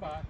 Bye.